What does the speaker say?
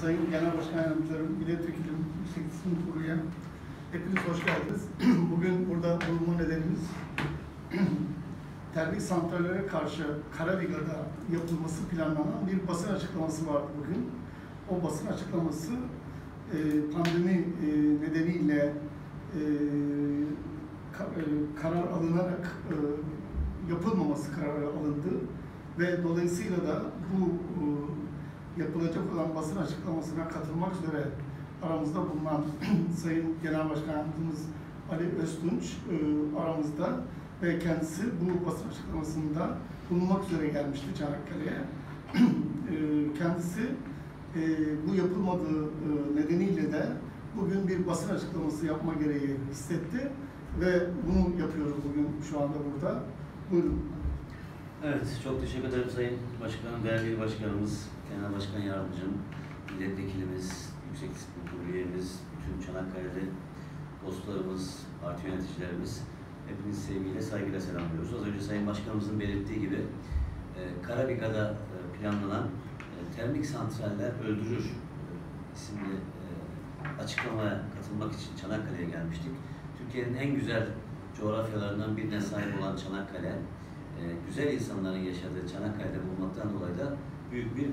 Sayın Genel Başkan Yardımcılarım, Milletvekilim, Yüksek İstim hepiniz hoş geldiniz. Bugün burada bulunma nedenimiz termik santrallere karşı Karabiga'da yapılması planlanan bir basın açıklaması vardı bugün. O basın açıklaması e, pandemi e, nedeniyle e, ka- karar alınarak yapılmaması kararı alındı ve dolayısıyla da bu yapılacak olan basın açıklamasına katılmak üzere aramızda bulunan Sayın Genel Başkan Yardımcımız Ali Öztunç e, aramızda ve kendisi bu basın açıklamasında bulunmak üzere gelmişti Çanakkale'ye. E, kendisi e, bu yapılmadığı e, nedeniyle de bugün bir basın açıklaması yapma gereği hissetti ve bunu yapıyoruz bugün şu anda burada. Buyurun. Evet, çok teşekkür ederim Sayın Başkanım, değerli başkanımız, Genel Başkan Yardımcım, milletvekilimiz, Yüksek Disiplin Kurulu üyemiz, bütün Çanakkale'de dostlarımız, parti yöneticilerimiz, hepinizi sevgiyle, saygıyla selamlıyoruz. Az önce Sayın Başkanımızın belirttiği gibi e, Karabiga'da e, planlanan e, termik santraller öldürür e, isimli açıklamaya katılmak için Çanakkale'ye gelmiştik. Türkiye'nin en güzel coğrafyalarından birine sahip olan Çanakkale, güzel insanların yaşadığı Çanakkale'de bulunmaktan dolayı da büyük bir.